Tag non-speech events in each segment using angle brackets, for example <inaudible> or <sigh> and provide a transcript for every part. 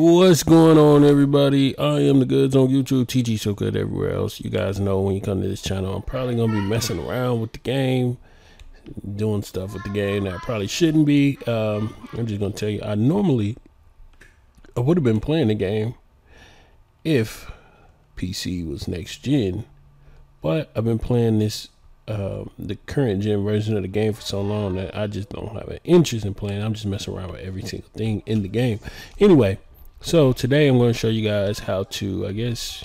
What's going on, everybody? I am the goods on YouTube, TG So Good everywhere else. You guys know when you come to this channel, I'm probably gonna be messing around with the game, doing stuff with the game that I probably shouldn't be. Um, I'm just gonna tell you, I normally I would have been playing the game if PC was next gen, but I've been playing this um, the current gen version of the game for so long that I just don't have an interest in playing. I'm just messing around with every single thing in the game. Anyway, so today I'm going to show you guys how to, I guess,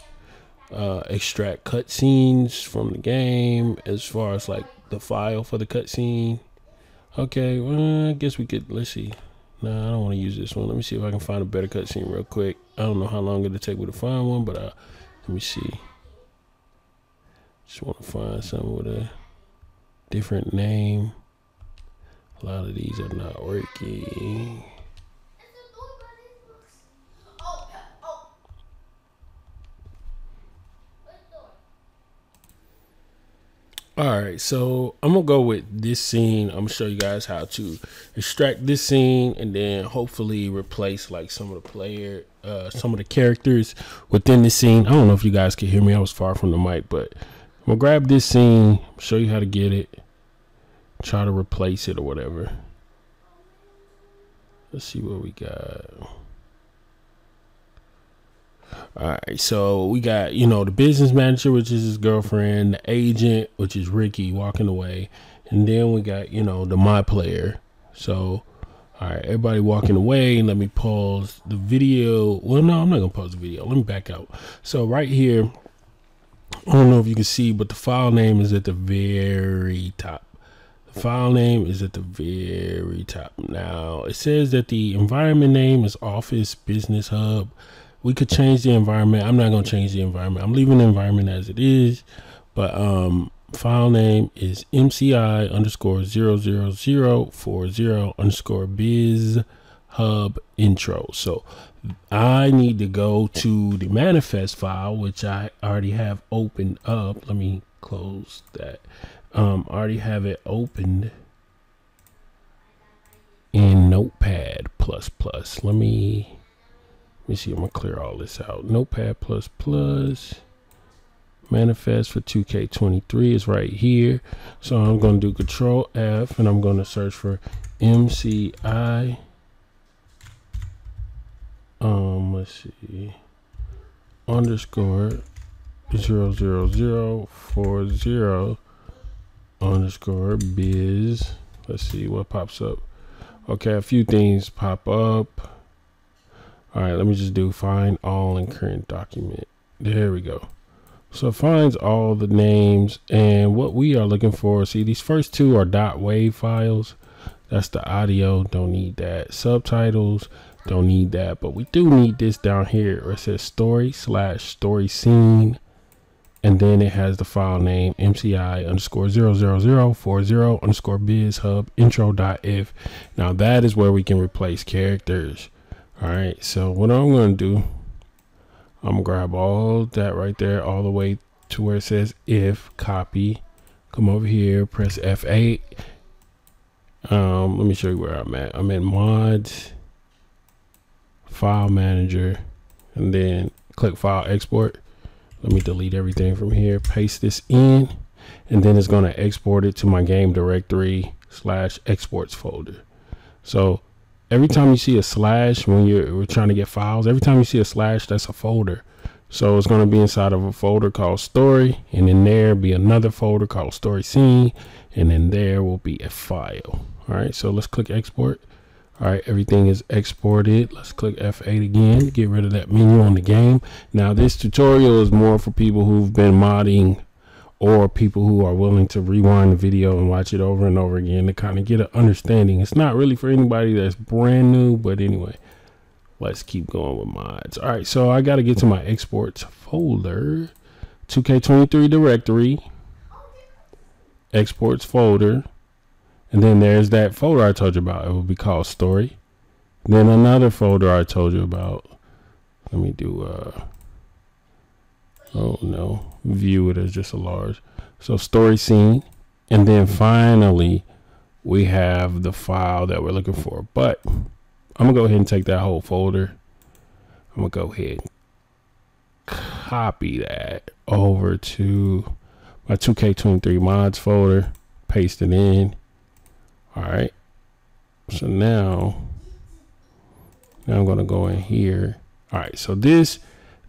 uh, extract cutscenes from the game as far as like the file for the cutscene. Okay, well, I guess we could, let's see. Nah, I don't want to use this one. Let me see if I can find a better cutscene real quick. I don't know how long it'll take me to find one, but uh, let me see. Just want to find something with a different name. A lot of these are not working. All right, so I'm gonna go with this scene. I'm gonna show you guys how to extract this scene and then hopefully replace like some of the player, uh, some of the characters within the scene. I don't know if you guys can hear me. I was far from the mic, but I'm gonna grab this scene, show you how to get it, try to replace it or whatever. Let's see what we got. All right, so we got you know the business manager, which is his girlfriend, the agent, which is Ricky walking away, and then we got you know the my player. So, all right, everybody walking away. Let me pause the video. Well, no, I'm not gonna pause the video. Let me back out. So right here, I don't know if you can see, but the file name is at the very top. The file name is at the very top. Now it says that the environment name is Office Business Hub we could change the environment. I'm not gonna change the environment. I'm leaving the environment as it is, but um, file name is MCI underscore zero zero zero four zero underscore biz hub intro. So I need to go to the manifest file, which I already have opened up. Let me close that. Um, I already have it opened in Notepad plus plus. Let me let me see, I'm gonna clear all this out. Notepad plus plus manifest for 2K23 is right here. So I'm gonna do control F and I'm gonna search for MCI. Um, let's see, underscore zero zero zero four zero underscore biz. Let's see what pops up. Okay, a few things pop up. All right, let me just do find all in current document. There we go. So it finds all the names and what we are looking for. See, these first two are dot wave files. That's the audio. Don't need that. Subtitles. Don't need that. But we do need this down here it says story slash story scene. And then it has the file name MCI underscore zero zero zero four zero underscore biz hub intro dot iff. Now that is where we can replace characters. All right, so what I'm to do, I'm to grab all that right there, all the way to where it says iff, copy, come over here, press F8. Um, let me show you where I'm at. I'm in mods, file manager, and then click file export. Let me delete everything from here, paste this in, and then it's to export it to my game directory slash exports folder. So every time you see a slash when you're trying to get files, every time you see a slash, that's a folder. So it's going to be inside of a folder called story, and in there be another folder called story scene, and then there will be a file. All right, so let's click export. All right, everything is exported. Let's click F8 again get rid of that menu on the game. Now this tutorial is more for people who've been modding or people who are willing to rewind the video and watch it over and over again to kind of get an understanding. It's not really for anybody that's brand new, but anyway, let's keep going with mods. All right, so I got to get to my exports folder, 2K23 directory, exports folder, and then there's that folder I told you about. It will be called story. Then another folder I told you about. Let me do uh oh no view it as just a large so story scene and then finally we have the file that we're looking for but I'm gonna go ahead and take that whole folder I'm gonna go ahead and copy that over to my 2K23 mods folder, paste it in. All right. So now, now I'm gonna go in here. All right. So this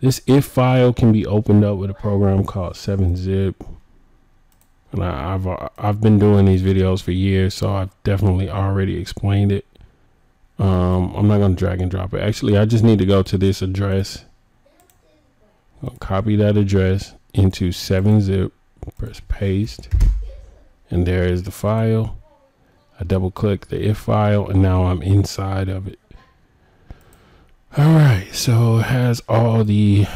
this iff file can be opened up with a program called 7-zip. And I, have I've been doing these videos for years, so I've definitely already explained it. Um, I'm not gonna drag and drop it. Actually, I just need to go to this address. I'll copy that address into 7-zip, press paste, and there is the file. I double click the iff file, and now I'm inside of it. All right, so it has all the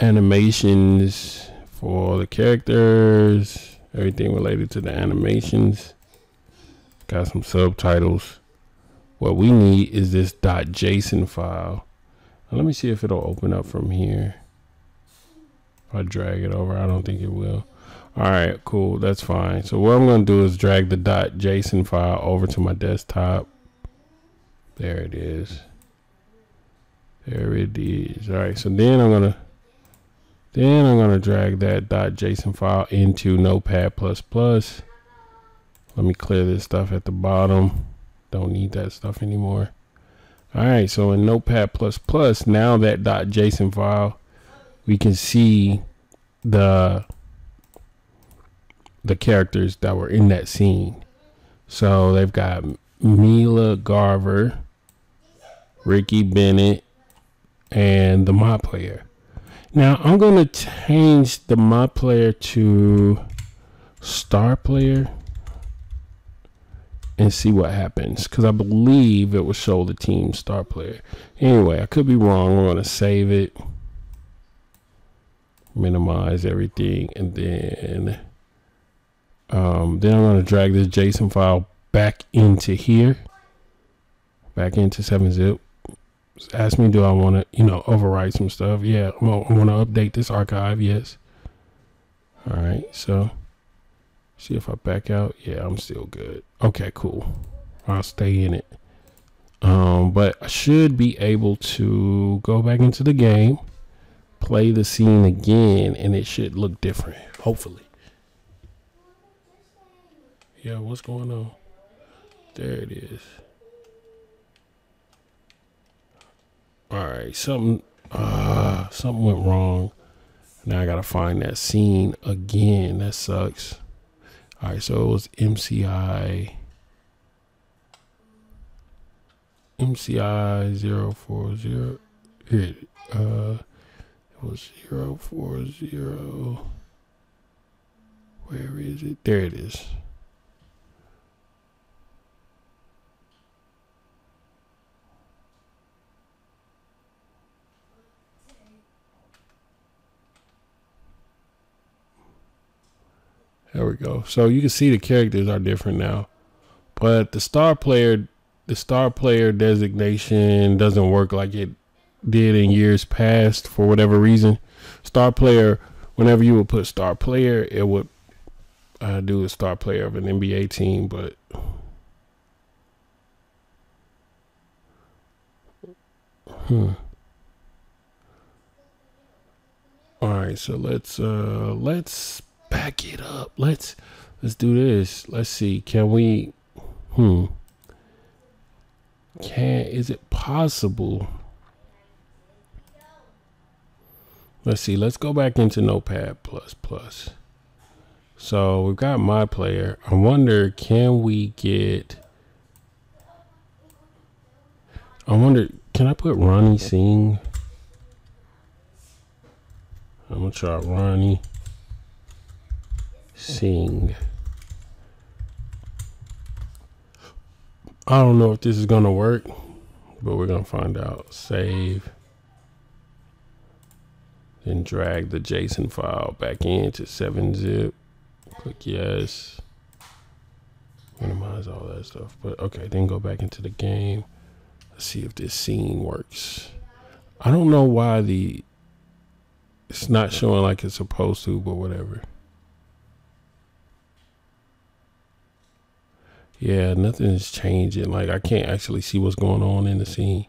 animations for the characters, everything related to the animations. Got some subtitles. What we need is this .json file. Now let me see if it'll open up from here. If I drag it over, I don't think it will. All right, cool, that's fine. So what I'm gonna do is drag the .json file over to my desktop. There it is. There it is. All right, so then I'm gonna then I'm gonna drag that .json file into Notepad++. Let me clear this stuff at the bottom. Don't need that stuff anymore. All right, so in Notepad++, now that .json file, we can see the the characters that were in that scene. So they've got Mila Garver, Ricky Bennett, and the mod player. Now I'm going to change the mod player to star player and see what happens because I believe it will show the team star player. Anyway, I could be wrong. We're going to save it, minimize everything, and then um, then I'm going to drag this JSON file back into here, back into 7-zip ask me, do I want to, you know, overwrite some stuff? Yeah, I want to update this archive. Yes. All right. So, see if I back out. Yeah, I'm still good. Okay, cool. I'll stay in it. Um, but I should be able to go back into the game, play the scene again, and it should look different. Hopefully. Yeah, what's going on? There it is. Right, something uh something went wrong. Now I gotta find that scene again. That sucks. All right, so it was MCI MCI zero four zero. Here, uh, it was zero four zero. Where is it? There it is. There we go. So you can see the characters are different now. But the star player the star player designation doesn't work like it did in years past for whatever reason. Star player, whenever you would put star player, it would uh, do a star player of an NBA team, but hmm. All right, so let's uh let's back it up. Let's let's do this. Let's see. Can we hmm can is it possible? Let's see. Let's go back into Notepad plus plus. So we've got my player. I wonder can we get I wonder can I put Ronnie Singh? I'm gonna try Ronnie Singh. I don't know if this is gonna work, but we're gonna find out. Save. Then drag the JSON file back into 7-zip. Click yes. Minimize all that stuff. But okay, then go back into the game. Let's see if this scene works. I don't know why the it's not showing like it's supposed to, but whatever. Yeah, nothing is changing. Like I can't actually see what's going on in the scene.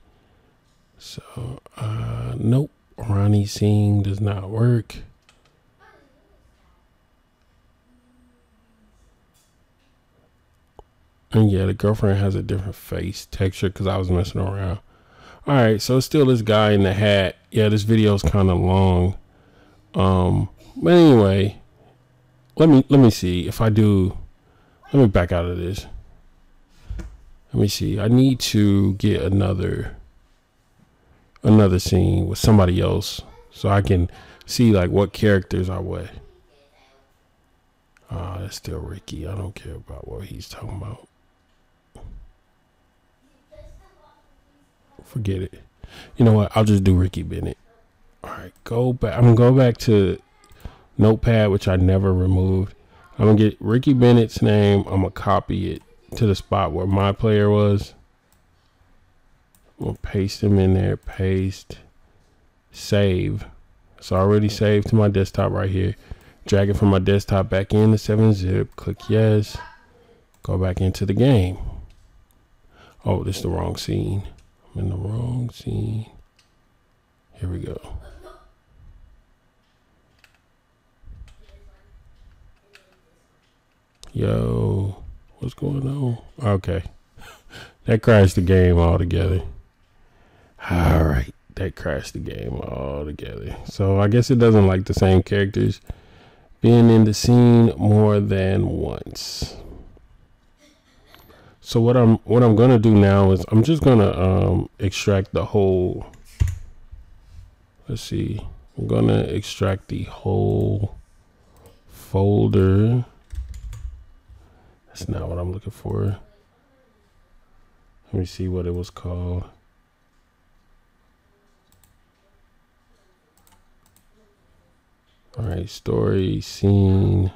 So, uh, nope. Ronnie Singh does not work. And yeah, the girlfriend has a different face texture because I was messing around. All right, so still this guy in the hat. Yeah, this video is kind of long. Um, but anyway, let me let me see if I do. Let me back out of this. Let me see. I need to get another another scene with somebody else so I can see like what characters are what. Ah, uh, that's still Ricky. I don't care about what he's talking about. Forget it. You know what? I'll just do Ricky Bennett. All right, go back. I'm gonna go back to Notepad, which I never removed. I'm gonna get Ricky Bennett's name. I'm gonna copy it to the spot where my player was. Gonna paste him in there. Paste. Save. It's already saved to my desktop right here. Drag it from my desktop back in the 7-zip. Click yes. Go back into the game. Oh, this is the wrong scene. I'm in the wrong scene. Here we go. Yo, what's going on? Okay. <laughs> that crashed the game altogether. All right. That crashed the game altogether. So I guess it doesn't like the same characters being in the scene more than once. So what I'm what I'm gonna do now is I'm just gonna um, extract the whole. Let's see. I'm gonna extract the whole folder. That's not what I'm looking for. Let me see what it was called. All right, story, scene.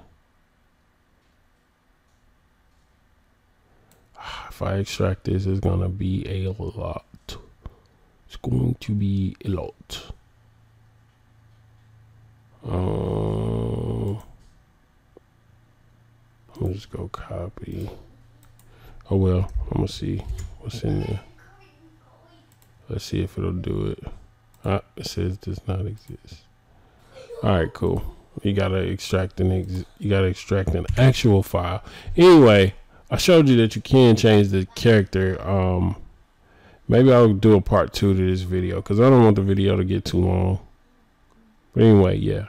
if I extract this, it's gonna be a lot. It's going to be a lot. Um, I'm just go copy. Oh well, I'm gonna see what's in there. Let's see if it'll do it. Ah, it says does not exist. All right, cool. You gotta extract an ex you gotta extract an actual file. Anyway, I showed you that you can change the character. Um, maybe I'll do a part two to this video because I don't want the video to get too long. But anyway, yeah.